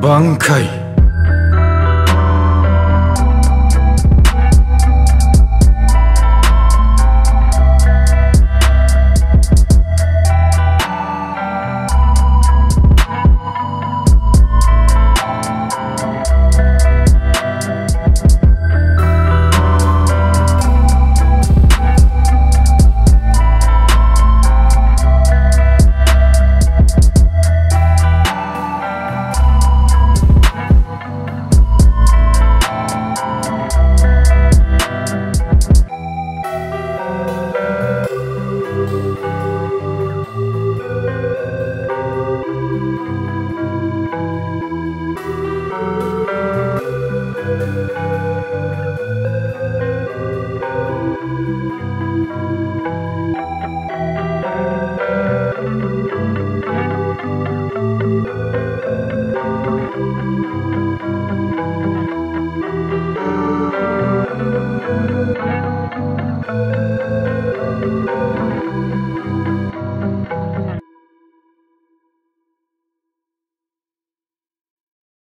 挽回。Música